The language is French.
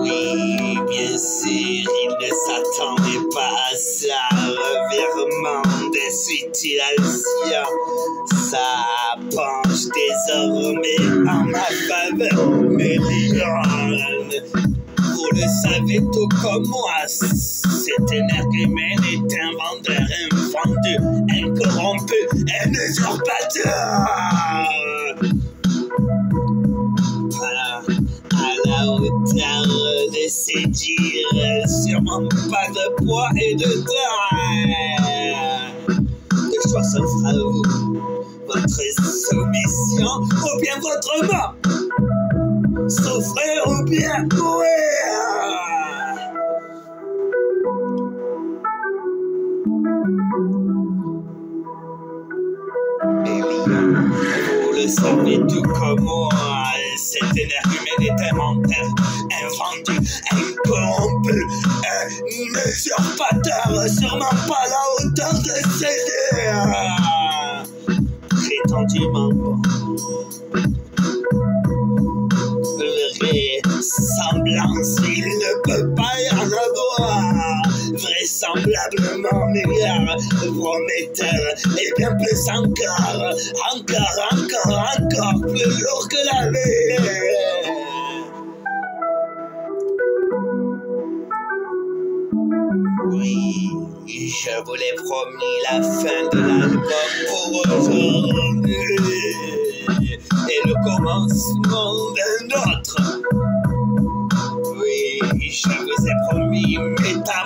Oui, bien sûr, il ne s'attendait pas à ça. Revirement des situations, ça penche désormais en ma faveur. Mais vous le savez tout comme moi, cet énergumène est un vendeur, un corrompu, un usurpateur. Voilà, à la hauteur de séduire, sûrement pas de poids et de taille. Le choix s'offre à vous, votre soumission ou bien votre mort. Souffrir ou bien mourir. Vous le savez tout comme moi, cet énergumène est un menteur, un vendu, un corrompu, un usurpateur, sûrement pas la hauteur de ses Prétendument bon. Vraisemblance, il ne peut pas y en avoir. Vraisemblablement meilleur, prometteur, et bien plus encore, encore, encore, encore plus lourd que la vie. Oui, je vous l'ai promis la fin de l'album pour aujourd'hui et le commencement d'un autre. Oui, je vous ai promis métamorphose.